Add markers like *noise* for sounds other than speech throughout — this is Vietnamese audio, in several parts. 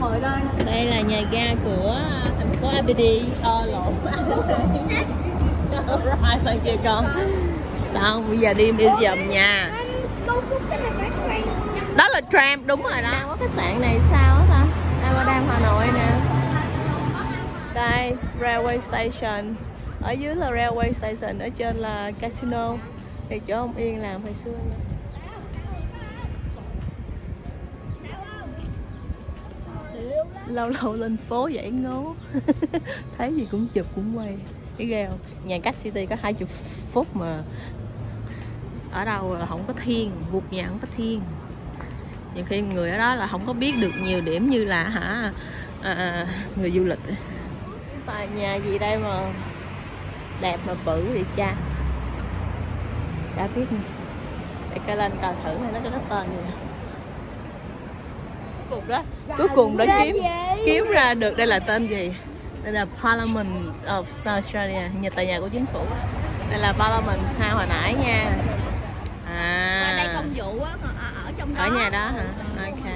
mời đây đây là nhà ga của thành phố Aberdeen. Ờ lộn. Right bên kia con? Sao? Bây giờ đi museum nha. đó là tram đúng rồi đó. Có khách sạn này sao ta? Amsterdam Hà Nội nè. Đây railway station. Ở dưới là railway station ở trên là casino. Thì chỗ ông Yên làm hồi xưa lâu lâu lên phố giải ngố *laughs* thấy gì cũng chụp cũng quay. Cái ghê không? Nhà cách city có hai chục phút mà. Ở đâu là không có thiên vụt nhà không có thiên. Nhiều khi người ở đó là không có biết được nhiều điểm như là hả à, người du lịch. Tòa nhà gì đây mà đẹp mà bự vậy cha? Đã biết để coi lên coi thử nó có cái tên gì cuối cùng đó cuối cùng đã kiếm kiếm ra được đây là tên gì? Đây là Parliament of Australia nhà tòa nhà của chính phủ. Đây là Parliament House hồi nãy nha. À. Đây công vụ á ở trong đó. Ở nhà đó hả? Ok.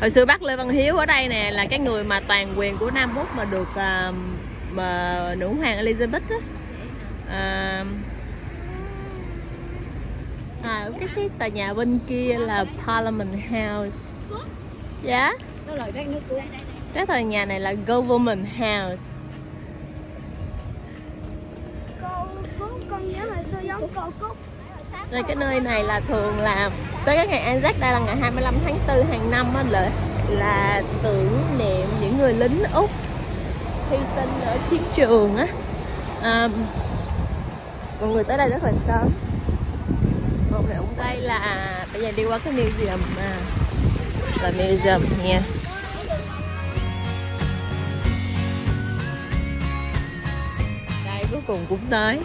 Hồi xưa bác lê văn hiếu ở đây nè là cái người mà toàn quyền của nam quốc mà được uh, mà nữ hoàng elizabeth á. Uh, à cái cái tòa nhà bên kia là parliament house dạ yeah. cái tòa nhà này là government house đây cái nơi này là thường là tới cái ngày Anzac đây là ngày 25 tháng 4 hàng năm á là là tưởng niệm những người lính Úc hy sinh ở chiến trường á. À, mọi người tới đây rất là sớm. Một này cũng đây là à, bây giờ đi qua cái museum mà là museum nha. Đây cuối cùng cũng tới.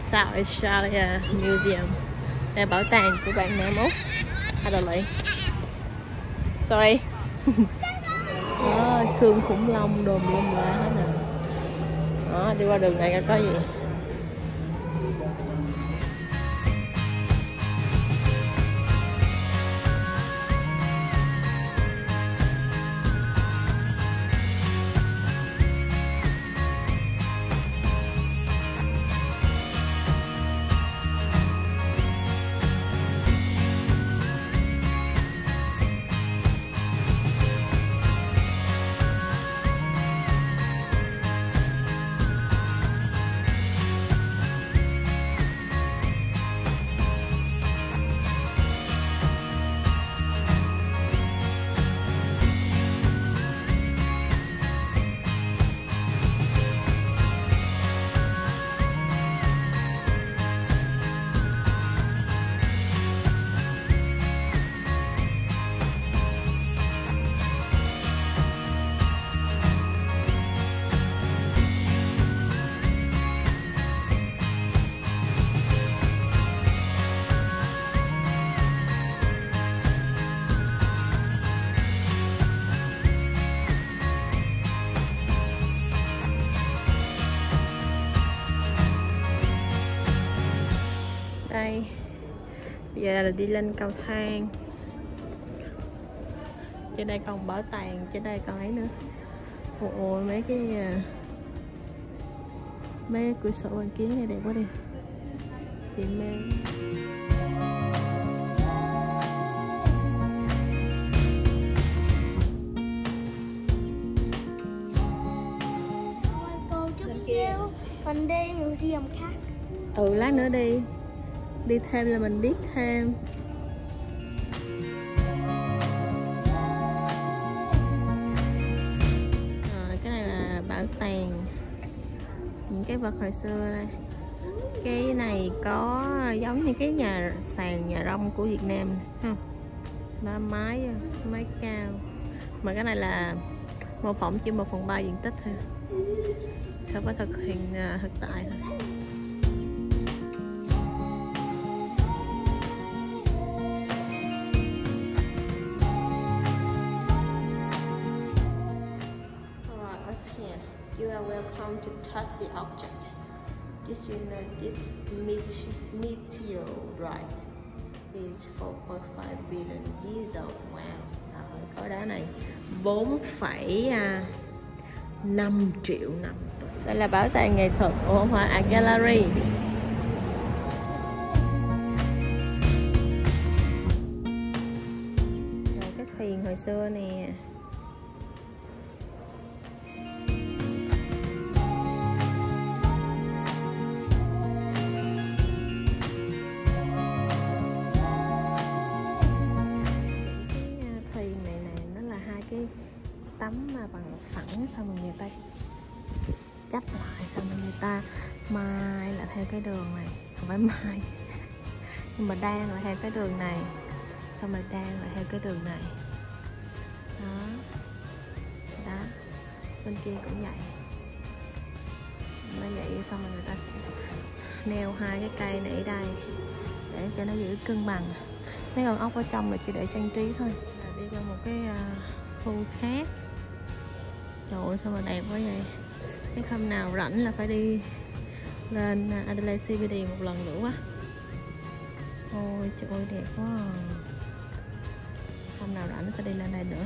South Australia Museum. Đây bảo tàng của bạn Nam Úc Adelaide sorry. *laughs* Đó, xương khủng long đồm lum la hết nè. Đó đi qua đường này có gì. Bây giờ là đi lên cầu thang. Trên đây còn bảo tàng trên đây còn ấy nữa. Ôi mấy cái à, mấy cửa sổ bằng kiến này đẹp quá đi. Chị mê. Cô chút xíu Mình đi museum khác. Ừ lát nữa đi đi thêm là mình biết thêm. Rồi, cái này là bảo tàng. Những cái vật hồi xưa đây. Cái này có giống như cái nhà sàn nhà rông của Việt Nam không ba mái mái cao. Mà cái này là mô phỏng chỉ một phần ba diện tích thôi. So với thực hiện à, thực tại thôi. Are welcome to touch the object. this one this meteorite is 4.5 billion years old. Wow. Rồi khối đá này. 4,5 à, triệu năm tuổi. Đây là bảo tàng nghệ thuật ủa không phải art gallery. Rồi cái thuyền hồi xưa nè. Xong rồi người ta chắp lại xong rồi người ta mai là theo cái đường này? Không phải mai, *laughs* nhưng mà đang là theo cái đường này. Xong rồi đang là theo cái đường này? Đó. Đó. Bên kia cũng vậy. Nó vậy xong rồi người ta sẽ neo hai cái cây này ở đây để cho nó giữ cân bằng. Mấy con ốc ở trong là chỉ để trang trí thôi. Đi qua một cái ờ, khu khác trời ơi sao mà đẹp quá vậy? Chắc hôm nào rảnh là phải đi lên Adelaide CBD một lần nữa quá. Ôi, trời ơi, đẹp quá à. hôm nào rảnh sẽ đi lên đây nữa.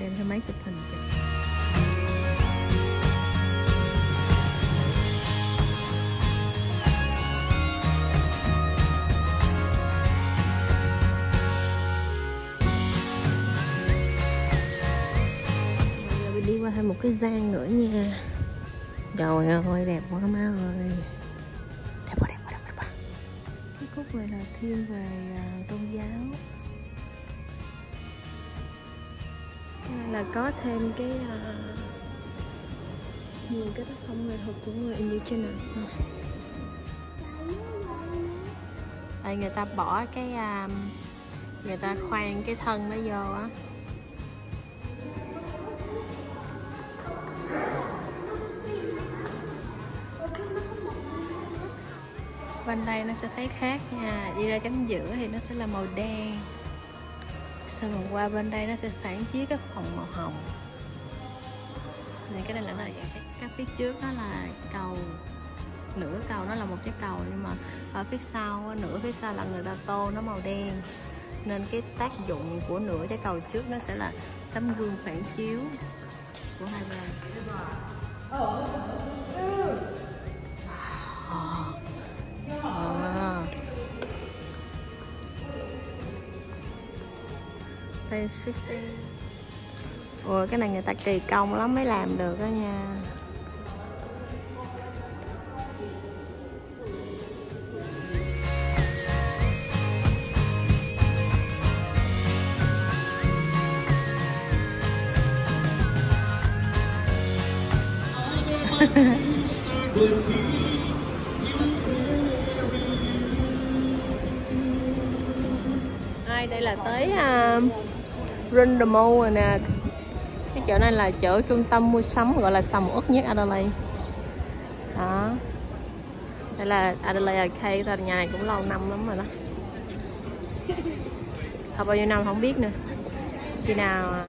Đem theo máy chụp hình chụp cái gian nữa nha. Trời ơi đẹp quá má ơi. Đẹp quá đẹp quá đẹp quá Cái khúc này là thiên về à, tôn giáo. Là có thêm cái uh, nhiều cái tác phẩm nghệ thuật của người indigenous Đây người ta bỏ cái uh, người ta khoan cái thân nó vô á. Bên đây nó sẽ thấy khác nha. Đi ra cánh giữa thì nó sẽ là màu đen. Xong rồi qua bên đây nó sẽ phản chiếu cái phòng màu hồng. Này cái này là nó là cái, cái phía trước đó là cầu. Nửa cầu nó là một cái cầu nhưng mà ở phía sau nửa phía sau là người ta tô nó màu đen. Nên cái tác dụng của nửa cái cầu trước nó sẽ là tấm gương phản chiếu của hai bên. Ờ. À. Đây là Ủa, cái này người ta kỳ công lắm mới làm được đó nha Ai *laughs* đây là tới à, uh, Rindamo Mall rồi nè. Cái chỗ này là chỗ trung tâm mua sắm gọi là sầm uất nhất Adelaide. Đó. Đây là Adelaide Arcade thôi, nhà này cũng lâu năm lắm rồi đó. Thật bao nhiêu năm không biết nữa. Khi nào